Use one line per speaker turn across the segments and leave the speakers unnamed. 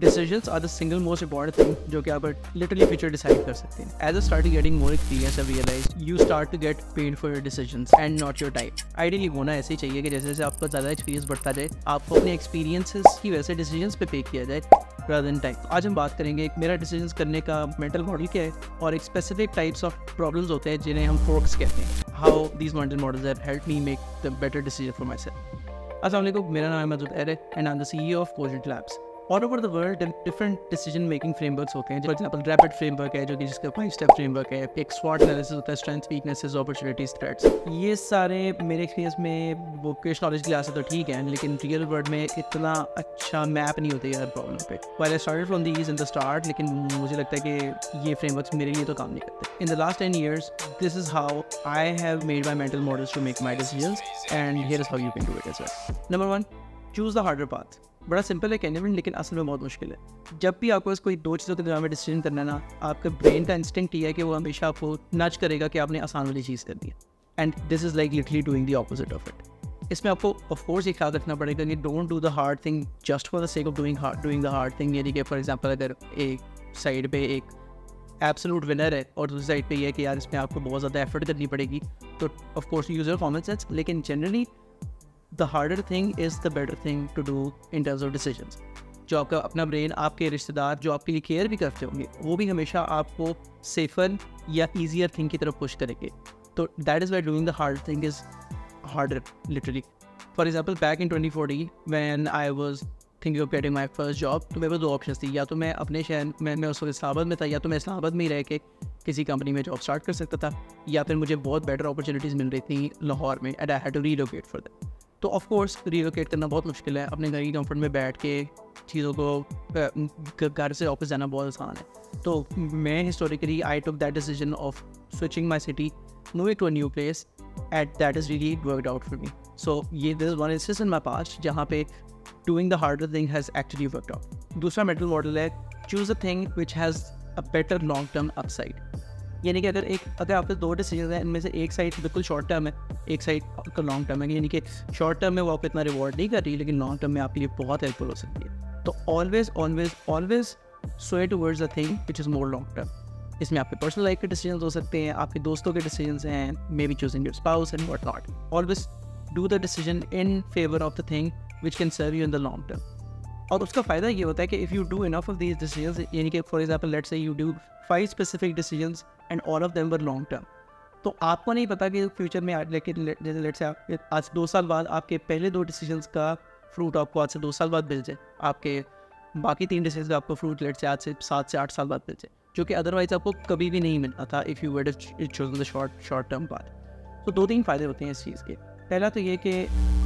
decisions are the single most important thing जो कि आप लिटरली फ्यूचर डिसाइड कर सकते हैं. As you start getting more experience, I realized you start to get paid for your decisions and not your time. Ideally, होना ऐसे ही चाहिए कि जैसे जैसे आपका ज़्यादा एक्सपीरियंस बढ़ता जाए, आपको अपने एक्सपीरियंसेस की वजह से डिसीजंस पे पे किया जाए than time. आज हम बात करेंगे मेरा डिसीज़न करने का मेंटल मॉडल क्या है और एक स्पेसिफिक टाइप्स ऑफ़ प्रॉब्लम्स होते हैं जिन्हें हम फोर्क्स कहते हैं. How these mental models have help me make the better decision for my self Aslam मेरा नाम है मजूद एर and I am the CEO of Cogent Labs all over the world different decision making frameworks होते हैं। For example rapid framework है, जो कि जिसका फाइव स्टेप फ्रेमवर्क है। एक स्वाट एनालिसिस होता है स्ट्रेंथ वीकनेसेस अपॉर्चुनिटीज़ थ्रेट्स ये सारे मेरे एक्सपीरियंस में वोकेश नॉलेज की से तो ठीक है, लेकिन रियल वर्ल्ड में इतना अच्छा मैप नहीं होते हर प्रॉब्लम पे। While I started from these in the start लेकिन मुझे लगता है कि ये फ्रेमवर्क्स मेरे लिए तो काम नहीं करते। In the last ten years this is how I have made my mental models to make my decision and here is how you can do it as well number one choose the harder path बड़ा simple है में लेकिन असल में बहुत मुश्किल है। जब भी आपको कोई दो चीज़ों के दौरान में डिसीज़न करना ना, आपके ब्रेन का इंस्टिंक्ट ये है कि वो हमेशा आपको नच करेगा कि आपने आसान वाली चीज़ करनी है। And this is like literally doing the opposite of it इसमें आपको ऑफकोर्स ये ख्याल रखना पड़ेगा कि don't do the hard thing just for the sake of doing hard doing the hard thing यानी कि फॉर एग्ज़ाम्पल अगर एक साइड पे एक एब्सोलूट विनर है और दूसरी साइड पे ये है कि यार इसमें आपको बहुत ज़्यादा एफर्ट करनी पड़ेगी तो of course use common sense लेकिन generally the harder thing is the better thing to do in terms of decision जो आपका अपना ब्रेन आपके रिश्तेदार, जो आपके लिए केयर भी करते होंगे, वो भी हमेशा आपको सेफर या ईजियर थिंग की तरफ़ पुश करेंगे। तो that is why doing the hard thing is harder literally for example back in twenty forty when I was thinking of getting my first job तो मेरे पास दो ऑप्शन थी। या तो मैं अपने शहर में, मैं उस वक्त इस्लामाबाद में था, या तो मैं इस्लामाबाद में ही रह के किसी कंपनी में जॉब स्टार्ट कर सकता था, या फिर मुझे बहुत बेटर अपॉर्चुनिटीज़ मिल रही थी लाहौर में and I had to relocate for that तो ऑफ़ कोर्स रीलोकेट करना बहुत मुश्किल है, अपने घर की कंफर्ट में बैठ के चीज़ों को घर से ऑफ़िस जाना बहुत आसान है। तो मैं historically I took that decision of switching my city moving to a new place at that is really worked out for me so ये this one instance in my past जहाँ पे doing the harder thing has actually worked out दूसरा mental model है choose a thing which has a better long term upside यानी कि अगर एक, अगर आपके दो डिसीज़न हैं, इनमें से एक साइड बिल्कुल शॉर्ट टर्म है, एक साइड आपका लॉन्ग टर्म है, यानी कि शॉर्ट टर्म में वो आपको इतना रिवॉर्ड नहीं कर रही, लेकिन लॉन्ग टर्म में आपके लिए बहुत हेल्पफुल हो सकती है। तो always always always sway towards a thing which is more long term इसमें आपके पर्सनल लाइफ के डिसीज़न हो सकते हैं, आपके दोस्तों के डिसीज़न हैं may be choosing your spouse and what not always do the decision in favour of the thing which can serve you in the long term और उसका फ़ायदा ये होता है कि if you do enough of these decision यानी कि for example let say you do five specific decision and all of them were long term तो आपको नहीं पता कि फ्यूचर में लेकिन जैसे लेट से आप आज दो साल बाद आपके पहले दो डिसीजंस का फ्रूट आपको आज से दो साल बाद मिल जाए। आपके बाकी तीन डिसीज़न का आपको फ्रूट लेट से आज से सात से आठ साल बाद मिल जाए जो कि अदरवाइज़ आपको कभी भी नहीं मिलना था if you you'd choose the short short term बाद तो दो तीन फ़ायदे होते हैं इस चीज़ के। पहला तो ये कि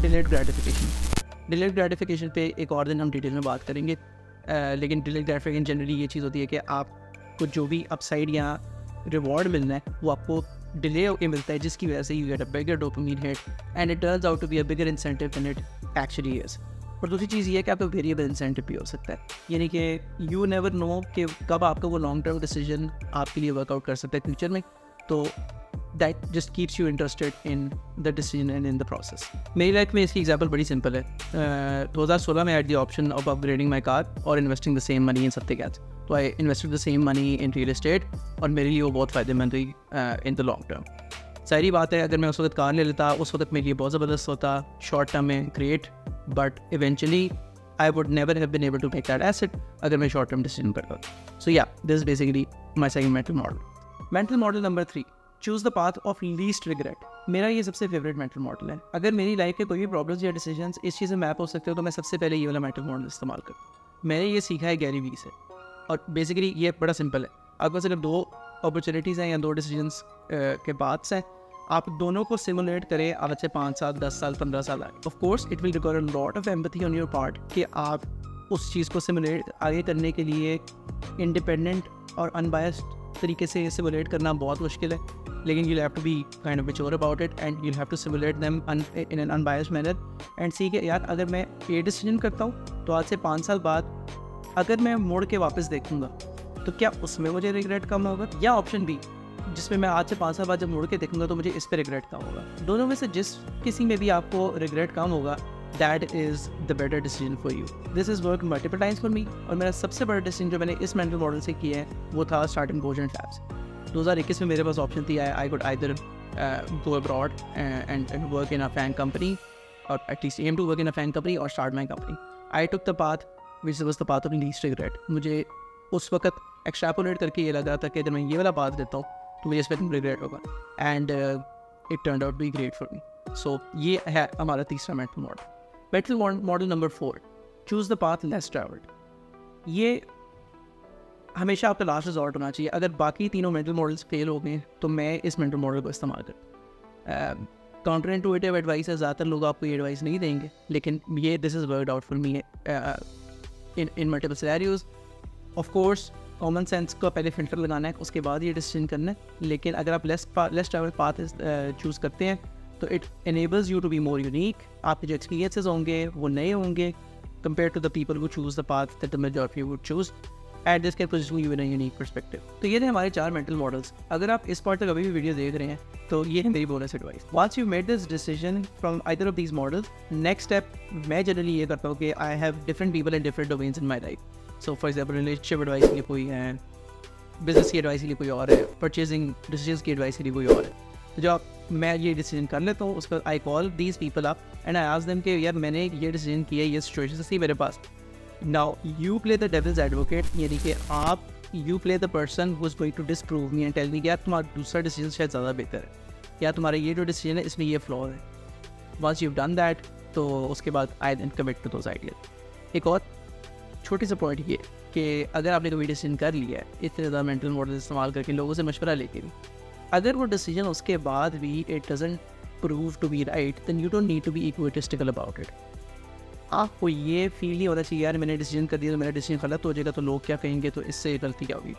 डिलेट ग्रेटिफिकेशन डिलेट ग्रेटिफिकेशन पे एक और दिन हम डिटेल में बात करेंगे। आ, लेकिन डिलेट ग्रेटिफिकेशन जनरली ये चीज़ होती है कि आपको जो भी अपसाइड या रिवॉर्ड मिलना है, वो आपको डिले होकर मिलता है, जिसकी वजह से you get a bigger dopamine hit and it turns out to be a bigger incentive in it actually is और दूसरी चीज़ ये है कि आपका वेरिएबल इंसेंटिव भी हो सकता है। यानी कि यू नेवर नो कि कब आपका वो लॉन्ग टर्म डिसीज़न आपके लिए वर्कआउट कर सकता है फ्यूचर में। तो that just keeps you interested in the decision and in the process मेरी लाइफ में इसकी एग्ज़ाम्पल बड़ी सिंपल है। दो हज़ार सोलह में at the option of upgrading my car और investing the same money in सत्य कैच तो I invested the same money in real estate और मेरे लिए वो बहुत फ़ायदेमंद हुई इन द लॉन्ग टर्म सारी बात है, अगर मैं उस वक्त कार ले लेता, उस वक्त मेरे लिए बहुत ज़बरदस्त होता शॉर्ट टर्म में great but eventually I would never have been able to make that asset अगर मैं शॉर्ट टर्म डिसीज़न करता सो या this basically my second mental model mental model number three choose the path of least regret मेरा ये सबसे favourite mental model है। अगर मेरी लाइफ के कोई भी प्रॉब्लम्स या डिसीज़न इस चीज़ में मैप हो सकते हो तो मैं सबसे पहले ये वाला मेंटल मॉडल इस्तेमाल करूँ मैंने ये सीखा है गैरी वी से। और बेसिकली ये बड़ा सिंपल है। आपको सिर्फ़ दो अपॉर्चुनिटीज़ हैं या दो डिसीजंस के बाद से, आप दोनों को सिमुलेट करें, आज से पाँच साल, दस साल, पंद्रह साल आए of course it will require lot of empathy on your part कि आप उस चीज़ को सिमुलेट आगे करने के लिए इंडिपेंडेंट और अनबायस्ड तरीके से सिमुलेट करना बहुत मुश्किल है। लेकिन you have to be kind of mature about it and you have to simulate them in an unbiased manner and see के यार, अगर मैं ये डिसीज़न करता हूँ तो आज से पाँच साल बाद अगर मैं मोड़ के वापस देखूँगा तो क्या उसमें मुझे रिग्रेट कम होगा? या ऑप्शन बी जिसमें मैं आज से पाँच साल बाद जब मुड़ के देखूँगा तो मुझे इस पर रिग्रेट कम होगा? दोनों में से जिस किसी में भी आपको रिग्रेट कम होगा that is the better decision for you this is work multiple times for me और मेरा सबसे बड़ा डिसीज़न जो मैंने इस मेंटल मॉडल से किया है, वो था स्टार्टिंग गोजन टैब्स दो हज़ार इक्कीस में मेरे पास ऑप्शन थी I could either go abroad and work in a FAANG company और at least aim to work in a FAANG company और start my company I took the the which was the path of least regret. मुझे उस वक्त extrapolate करके ये लग था कि अगर मैं ये वाला पाथ देता हूँ तो मुझे इस पर रिग्रेट होगा. And it turn out be great for me so ये है हमारा तीसरा mental model mental model number four choose the path less travelled ये हमेशा आपका लास्ट रिजॉर्ट होना चाहिए. अगर बाकी तीनों मेंटल मॉडल्स फेल हो गए तो मैं इस मेंटल मॉडल को इस्तेमाल कर काउंटर इंटूटिव एडवाइस है, ज़्यादातर लोग आपको ये एडवाइस नहीं देंगे, लेकिन ये this is work out for me in in multiple scenarios of course common sense को पहले फ़िल्टर लगाना है, उसके बाद ये डिसीज़न करना है। लेकिन अगर आप less less travel path choose करते हैं तो it enables you to be more unique आपके जो एक्सपीरियंसेस होंगे, वो नए होंगे कंपेयर टू द पीपल वो choose the path that the majority would choose at this can position you in unique perspective तो ये थे हमारे चार मेंटल मॉडल्स अगर आप इस पार्ट तक अभी भी वीडियो देख रहे हैं तो ये है मेरी bonus advice once you made this decision from either of these models next step मैं जनरली ये करता हूँ कि I have different people in different domains in my life so for example relationship advice के लिए कोई है बिज़नेस की एडवाइस के लिए कोई और है परचेजिंग डिसीज़न की एडवाइस के लिए कोई और है। तो जब मैं ये डिसीज़न कर लेता हूँ उस पर I call these people up and I ask them कि, यार, मैंने ये डिसीज़न किया, ये सिचुएशन थी मेरे पास now you play the devil's advocate यानी कि आप you play the person who is going to disprove me and tell me कि यार तुम्हारा दूसरा डिसीज़न शायद ज़्यादा बेहतर है। या तुम्हारा ये जो डिसीज़न है, इसमें ये फ्लॉ है। वंस यू डन दैट तो उसके बाद I then commit to those idea एक और छोटी सा पॉइंट ये कि अगर आपने कोई डिसीज़न कर लिया है, इतने ज़्यादा मेंटल मॉडल इस्तेमाल करके लोगों से मशवरा लेके भी, अगर वो डिसीज़न उसके बाद भी it doesn't prove to be right then you don't need to be egotistical about it आपको ये फील नहीं होना चाहिए, यार मैंने डिसीज़न कर दिया तो मेरा डिसीज़न गलत हो जाएगा तो लोग क्या कहेंगे? तो इससे गलती क्या होगी?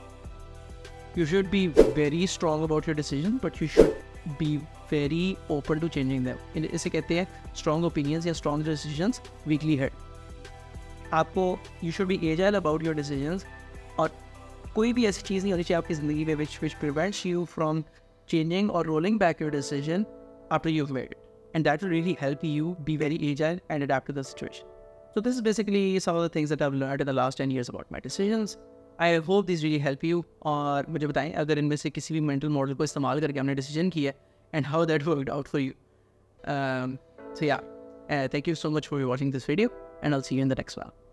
You should be very strong about your decision but you should be very open to changing them इसे कहते हैं स्ट्रॉन्ग ओपिनियंस या स्ट्रॉन्ग डिसीज़न वीकली हेड आपको you should be agile about your decision और कोई भी ऐसी चीज़ नहीं होनी चाहिए आपकी ज़िंदगी में which which prevents you from changing और rolling back your decision after you made and that will really help you be very agile and adapt to the situation. So this is basically some of the things that I've learned in the last 10 years about my decisions. I hope these really help you और मुझे बताएं अगर इनमें से किसी भी mental model को इस्तेमाल करके हमने decision किया and how that worked out for you. Um, so yeah, uh, thank you so much for watching this video and I'll see you in the next one.